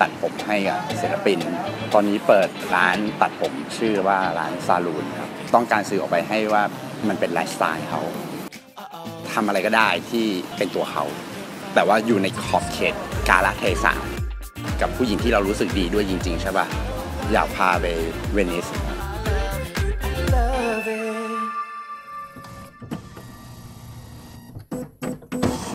ตัดผมให้กับศิลปิน ตอนนี้เปิดร้านตัดผมชื่อว่าร้านซาลูนครับ ต้องการสื่อออกไปให้ว่ามันเป็นไลฟ์สไตล์เขาทำอะไรก็ได้ที่เป็นตัวเขา แต่ว่าอยู่ในขอบเขตกาลเทศะกับผู้หญิงที่เรารู้สึกดีด้วยจริง ๆ ใช่ป่ะ อยากพาไปเวนิส